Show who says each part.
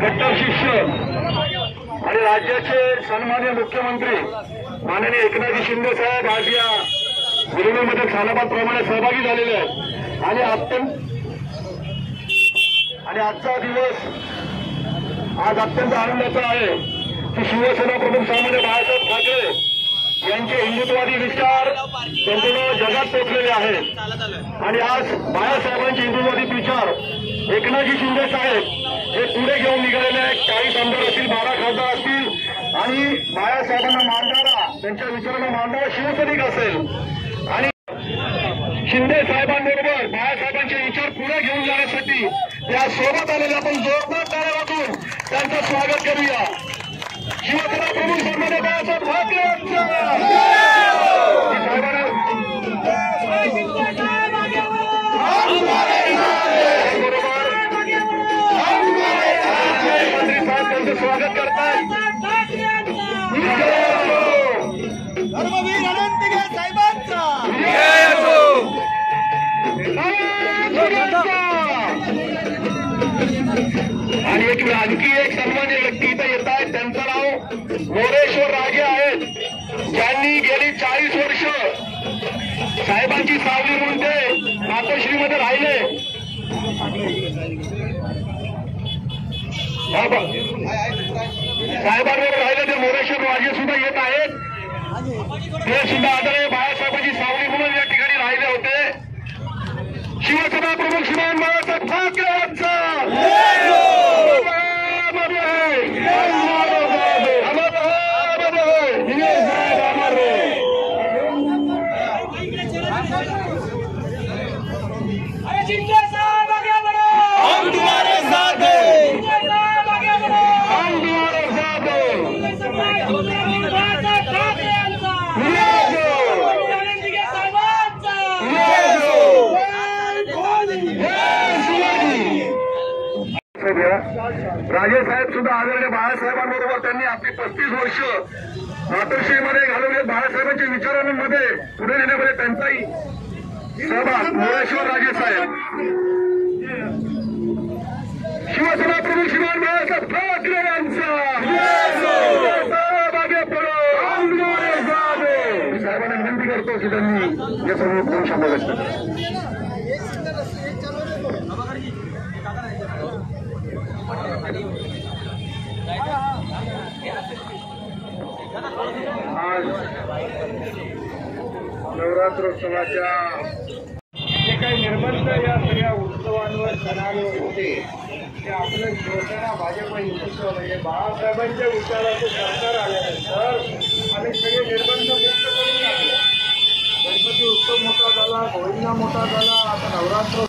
Speaker 1: कट्टर शिष्य आणि राज्याचे सन्मान्य मुख्यमंत्री माननीय एकनाथजी शिंदे साहेब आज या मिरवणुकीमध्ये खानाबाद प्रमाणे सहभागी झालेले आहेत. आणि अत्यंत आणि आजचा दिवस आज अत्यंत आनंदाचा आहे की शिवसेना प्रमुख सामान्य बाळासाहेब ठाकरे यांचे हिंदुत्ववादी विचार संपूर्ण जगात पोचलेले आहेत. आणि आज बाळासाहेबांचे हिंदुत्ववादी विचार एकनाथजी शिंदे साहेब हे पुढे आहेत आमदार असतील बारा खासदार असतील आणि बाळासाहेबांना मानणारा त्यांच्या विचारांना मानणारा शिवसैनिक असेल. आणि शिंदे साहेबांबरोबर बाळासाहेबांचे विचार पुढे घेऊन जाण्यासाठी या सोबत आलेल्या आपण जोरदार टाळ्या त्यांचं स्वागत करूया. शिवसेना प्रमुख सन्मान्य बाळासाहेब ठाकरे यांचं! त्यांचं स्वागत करतात
Speaker 2: धर्मवीर अनंतिगे साहेबांचा
Speaker 1: आणि एक आणखी एक सन्मान्य व्यक्ती इथं येत आहेत. त्यांचं नाव मोरेश्वर राजे आहेत. ज्यांनी गेली चाळीस वर्ष साहेबांची सावली म्हणून ते मातोश्रीमध्ये राहिले. साहेबांवर राहिले ते मोरेश्वर राजे सुद्धा येत आहेत. ते सुद्धा आदरणीय बाळासाहेबांची सावली म्हणून या ठिकाणी राहिले होते. शिवसेना प्रमुख श्रीमान बाळासाहेब ठाकरे यांचा! अमर राजेसाहेब सुद्धा आदरणीय बाळासाहेबांबरोबर त्यांनी आपली पस्तीस वर्ष मातृश्रीमध्ये घालवले बाळासाहेबांच्या विचारांमध्ये पुढे नेण्यामध्ये त्यांचाही सहभाग. मोळेश्वर राजेसाहेब शिवसेना प्रमुख श्रीमान बाळासाहेब ठाकरे यांचा. साहेबांना विनंती करतो की त्यांनी या सर्व दोन शब्द व्यक्त करावे. आज नवरात्रोत्सवाच्या जे काही निर्बंध या सगळ्या उत्सवांवर सणांवर होते ते आपलं शिवसेना भाजप हिंदुत्व म्हणजे बाळासाहेबांच्या विचाराचं सरकार आल्यानंतर आम्ही सगळे निर्बंध मुक्त करून टाकले गणपती उत्सव मोठा झाला गोविंदा मोठा झाला आता नवरात्र